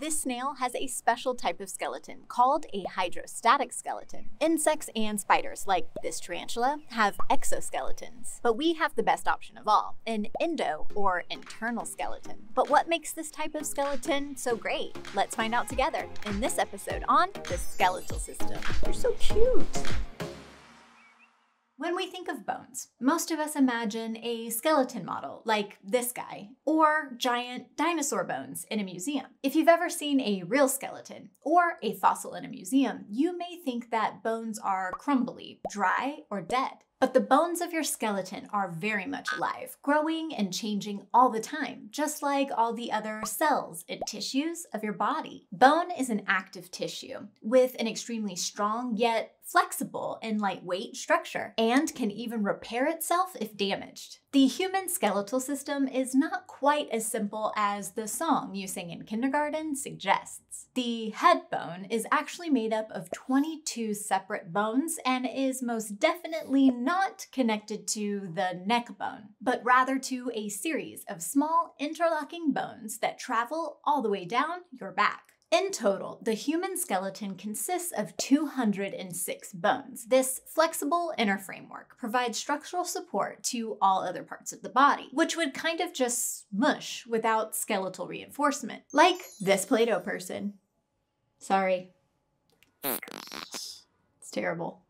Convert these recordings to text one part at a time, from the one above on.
This snail has a special type of skeleton called a hydrostatic skeleton. Insects and spiders, like this tarantula, have exoskeletons. But we have the best option of all, an endo or internal skeleton. But what makes this type of skeleton so great? Let's find out together in this episode on the skeletal system. They're so cute. We think of bones, most of us imagine a skeleton model like this guy, or giant dinosaur bones in a museum. If you've ever seen a real skeleton or a fossil in a museum, you may think that bones are crumbly, dry, or dead. But the bones of your skeleton are very much alive, growing and changing all the time, just like all the other cells and tissues of your body. Bone is an active tissue with an extremely strong yet flexible and lightweight structure, and can even repair itself if damaged. The human skeletal system is not quite as simple as the song you sing in kindergarten suggests. The head bone is actually made up of 22 separate bones and is most definitely not connected to the neck bone, but rather to a series of small interlocking bones that travel all the way down your back. In total, the human skeleton consists of 206 bones. This flexible inner framework provides structural support to all other parts of the body, which would kind of just smush without skeletal reinforcement, like this Play Doh person. Sorry. It's terrible.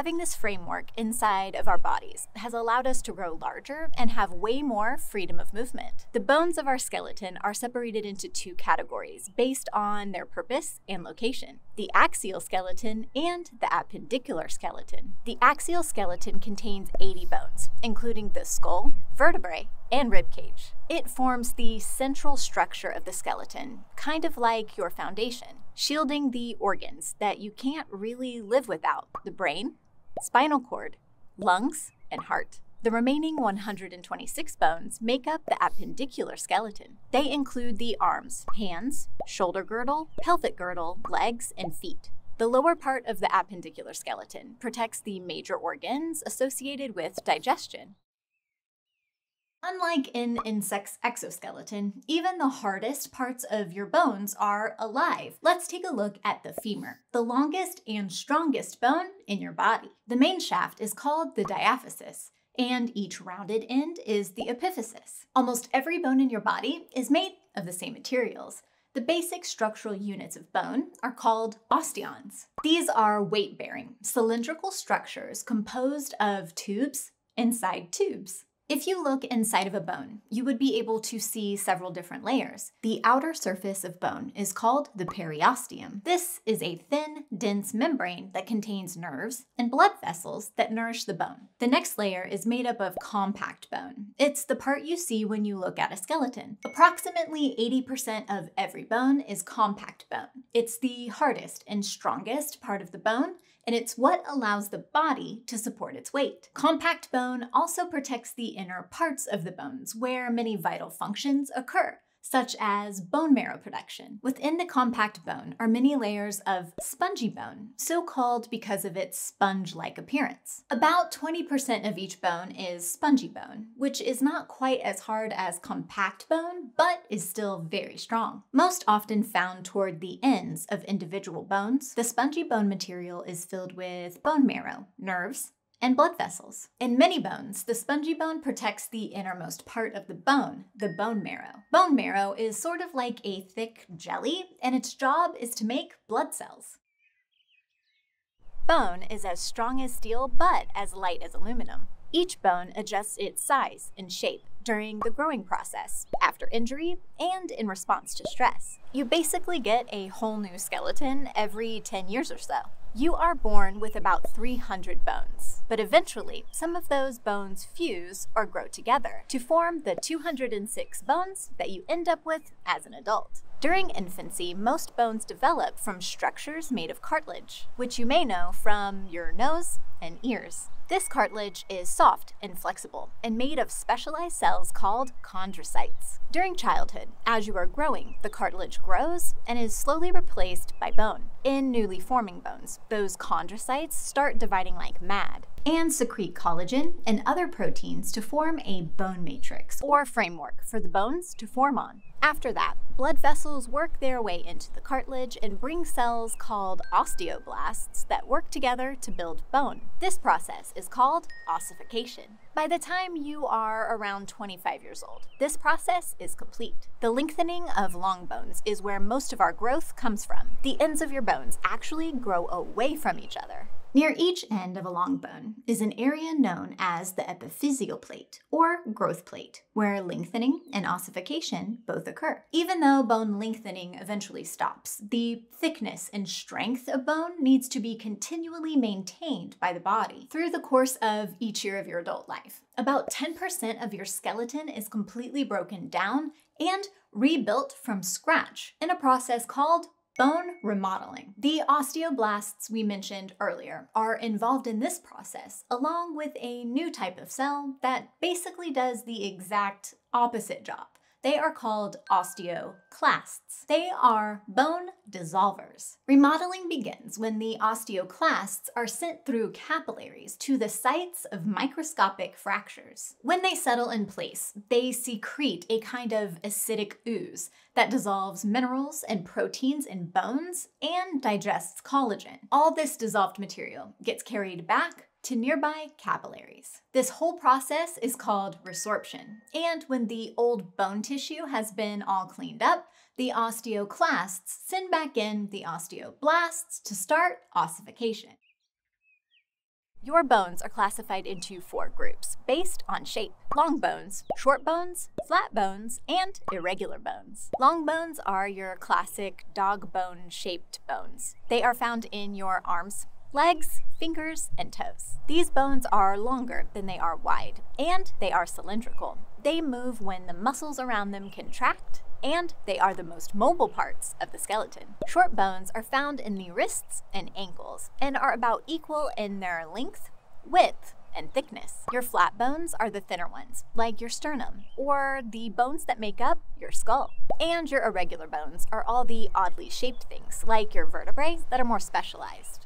Having this framework inside of our bodies has allowed us to grow larger and have way more freedom of movement. The bones of our skeleton are separated into two categories based on their purpose and location the axial skeleton and the appendicular skeleton. The axial skeleton contains 80 bones, including the skull, vertebrae, and rib cage. It forms the central structure of the skeleton, kind of like your foundation, shielding the organs that you can't really live without the brain, spinal cord, lungs, and heart. The remaining 126 bones make up the appendicular skeleton. They include the arms, hands, shoulder girdle, pelvic girdle, legs, and feet. The lower part of the appendicular skeleton protects the major organs associated with digestion. Unlike in insect's exoskeleton, even the hardest parts of your bones are alive. Let's take a look at the femur, the longest and strongest bone in your body. The main shaft is called the diaphysis, and each rounded end is the epiphysis. Almost every bone in your body is made of the same materials. The basic structural units of bone are called osteons. These are weight bearing, cylindrical structures composed of tubes inside tubes. If you look inside of a bone, you would be able to see several different layers. The outer surface of bone is called the periosteum. This is a thin, dense membrane that contains nerves and blood vessels that nourish the bone. The next layer is made up of compact bone. It's the part you see when you look at a skeleton. Approximately 80% of every bone is compact bone. It's the hardest and strongest part of the bone and it's what allows the body to support its weight. Compact bone also protects the inner parts of the bones where many vital functions occur such as bone marrow production. Within the compact bone are many layers of spongy bone, so called because of its sponge-like appearance. About 20% of each bone is spongy bone, which is not quite as hard as compact bone, but is still very strong. Most often found toward the ends of individual bones, the spongy bone material is filled with bone marrow, nerves, and blood vessels. In many bones, the spongy bone protects the innermost part of the bone, the bone marrow. Bone marrow is sort of like a thick jelly, and its job is to make blood cells. Bone is as strong as steel but as light as aluminum. Each bone adjusts its size and shape during the growing process, after injury, and in response to stress. You basically get a whole new skeleton every 10 years or so. You are born with about 300 bones, but eventually some of those bones fuse or grow together to form the 206 bones that you end up with as an adult. During infancy, most bones develop from structures made of cartilage, which you may know from your nose and ears. This cartilage is soft and flexible and made of specialized cells called chondrocytes. During childhood, as you are growing, the cartilage grows and is slowly replaced by bone. In newly forming bones, those chondrocytes start dividing like mad. and secrete collagen and other proteins to form a bone matrix or framework for the bones to form on. After that, blood vessels work their way into the cartilage and bring cells called osteoblasts that work together to build bone. This process is called ossification. By the time you are around 25 years old, this process is complete. The lengthening of long bones is where most of our growth comes from. The ends of your bones actually grow away from each other. Near each end of a long bone is an area known as the epiphyseal plate, or growth plate, where lengthening and ossification both occur. Even though bone lengthening eventually stops, the thickness and strength of bone needs to be continually maintained by the body through the course of each year of your adult life. About 10% of your skeleton is completely broken down and rebuilt from scratch in a process called Bone remodeling. The osteoblasts we mentioned earlier are involved in this process, along with a new type of cell that basically does the exact opposite job. They are called osteoclasts. They are bone dissolvers. Remodeling begins when the osteoclasts are sent through capillaries to the sites of microscopic fractures. When they settle in place, they secrete a kind of acidic ooze that dissolves minerals and proteins in bones and digests collagen. All this dissolved material gets carried back to nearby capillaries. This whole process is called resorption, and when the old bone tissue has been all cleaned up, the osteoclasts send back in the osteoblasts to start ossification. Your bones are classified into four groups based on shape long bones, short bones, flat bones, and irregular bones. Long bones are your classic dog bone shaped bones. They are found in your arms, legs, fingers, and toes. These bones are longer than they are wide, and they are cylindrical. They move when the muscles around them contract, and they are the most mobile parts of the skeleton. Short bones are found in the wrists and ankles, and are about equal in their length, width, and thickness. Your flat bones are the thinner ones, like your sternum, or the bones that make up your skull. And your irregular bones are all the oddly shaped things, like your vertebrae, that are more specialized.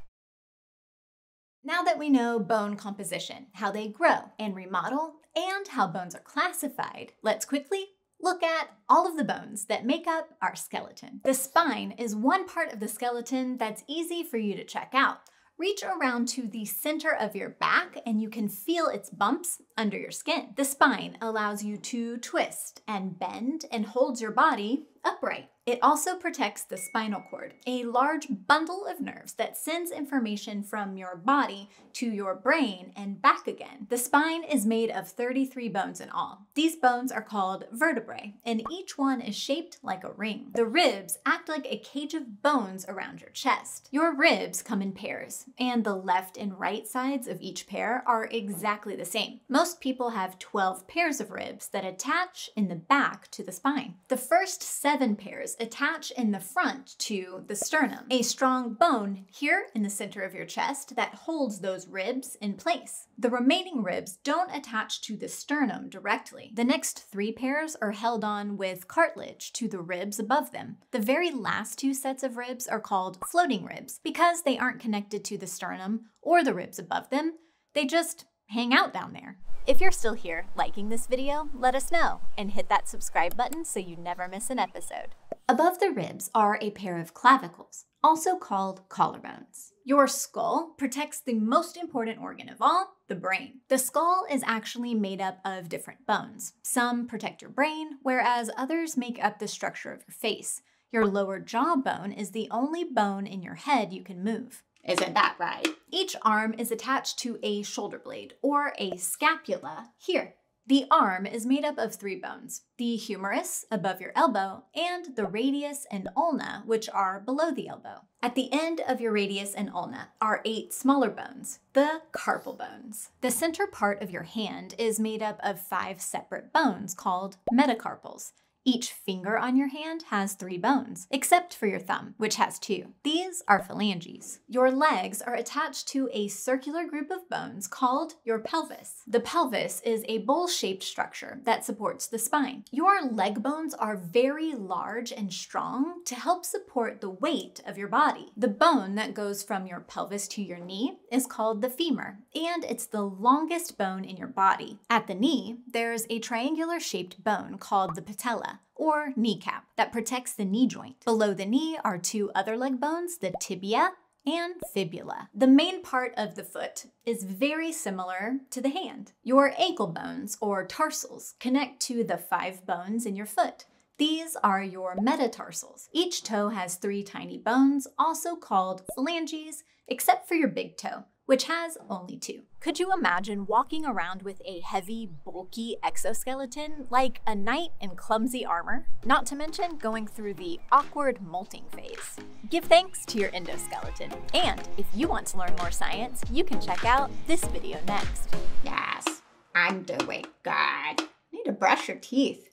Now that we know bone composition, how they grow and remodel, and how bones are classified, let's quickly look at all of the bones that make up our skeleton. The spine is one part of the skeleton that's easy for you to check out. Reach around to the center of your back and you can feel its bumps under your skin. The spine allows you to twist and bend and holds your body upright. It also protects the spinal cord, a large bundle of nerves that sends information from your body to your brain and back again. The spine is made of 33 bones in all. These bones are called vertebrae, and each one is shaped like a ring. The ribs act like a cage of bones around your chest. Your ribs come in pairs, and the left and right sides of each pair are exactly the same. Most people have 12 pairs of ribs that attach in the back to the spine. The first seven pairs attach in the front to the sternum, a strong bone here in the center of your chest that holds those ribs in place. The remaining ribs don't attach to the sternum directly. The next three pairs are held on with cartilage to the ribs above them. The very last two sets of ribs are called floating ribs because they aren't connected to the sternum or the ribs above them. They just hang out down there. If you're still here liking this video, let us know and hit that subscribe button so you never miss an episode. Above the ribs are a pair of clavicles, also called collarbones. Your skull protects the most important organ of all, the brain. The skull is actually made up of different bones. Some protect your brain, whereas others make up the structure of your face. Your lower jawbone is the only bone in your head you can move. Isn't that right? Each arm is attached to a shoulder blade or a scapula here. The arm is made up of three bones the humerus above your elbow, and the radius and ulna, which are below the elbow. At the end of your radius and ulna are eight smaller bones, the carpal bones. The center part of your hand is made up of five separate bones called metacarpals. Each finger on your hand has three bones, except for your thumb, which has two. These are phalanges. Your legs are attached to a circular group of bones called your pelvis. The pelvis is a bowl-shaped structure that supports the spine. Your leg bones are very large and strong to help support the weight of your body. The bone that goes from your pelvis to your knee is called the femur, and it's the longest bone in your body. At the knee, there's a triangular shaped bone called the patella or kneecap that protects the knee joint. Below the knee are two other leg bones, the tibia and fibula. The main part of the foot is very similar to the hand. Your ankle bones or tarsals connect to the five bones in your foot. These are your metatarsals. Each toe has three tiny bones, also called phalanges, except for your big toe, which has only two. Could you imagine walking around with a heavy, bulky exoskeleton like a knight in clumsy armor? Not to mention going through the awkward molting phase. Give thanks to your endoskeleton. And if you want to learn more science, you can check out this video next. Yes, I'm doing good. I Need to brush your teeth.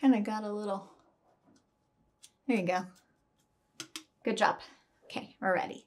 Kind of got a little. There you go. Good job. Okay, we're ready.